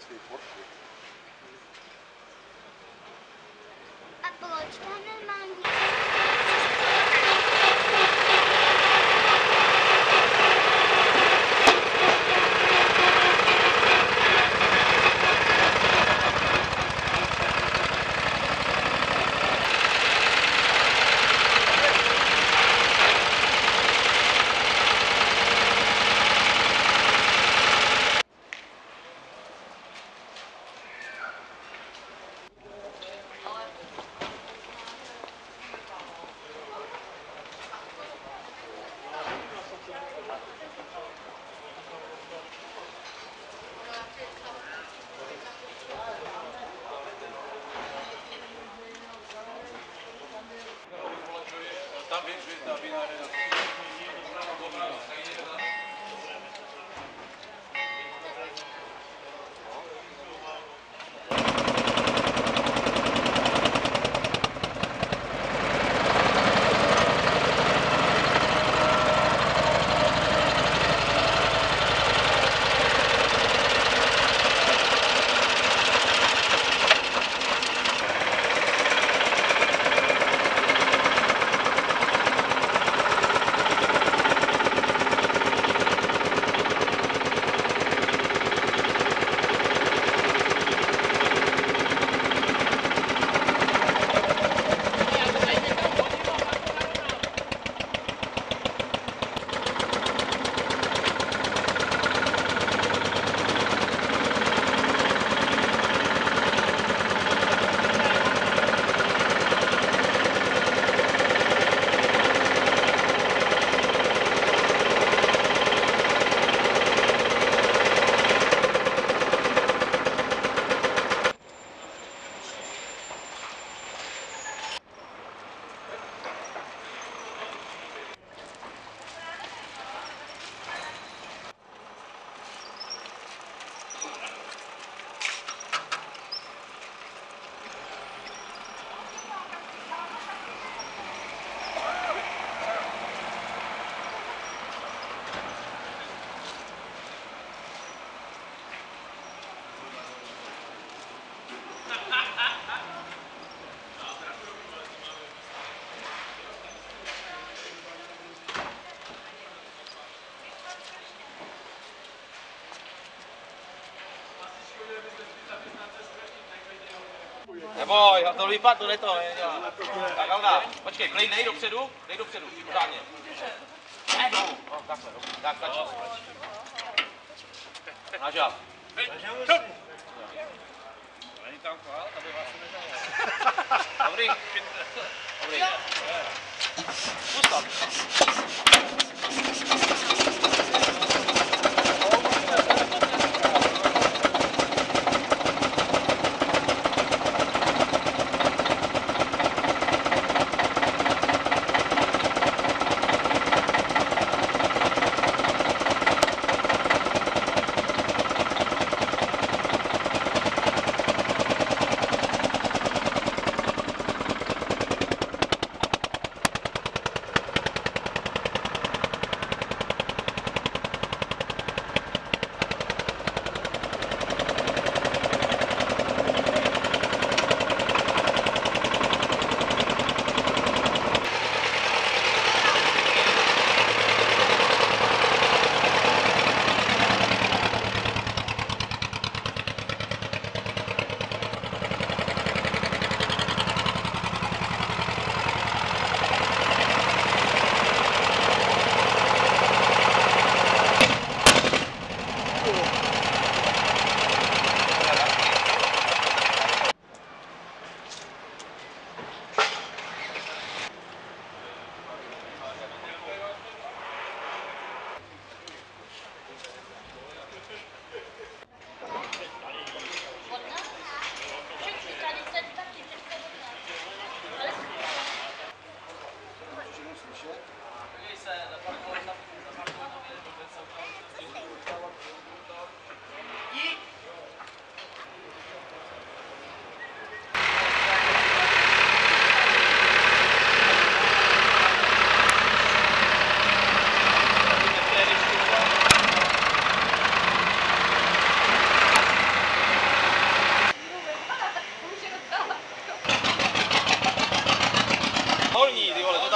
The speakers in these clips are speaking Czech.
svou fotku. A proč to Neboj, to vypadlo, ne to, nedělá. Tak, Alda, počkej, klej, nej dopředu, nej dopředu, pořádně. Ne, dolů, no, takhle, dobrý, tak, stačí. Na žáb. Není tam chvál, aby vás nežalo. Dobrý, dobrý. Pustat.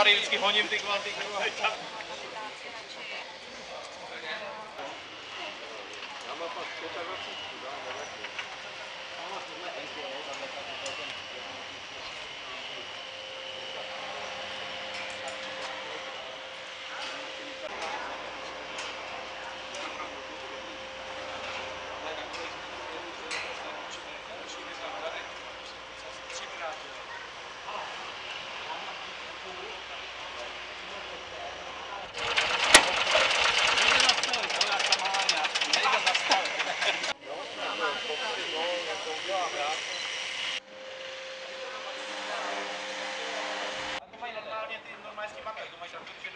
tady vždycky honím ty kvanty. Já mám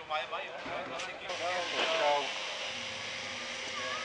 Maya Maya.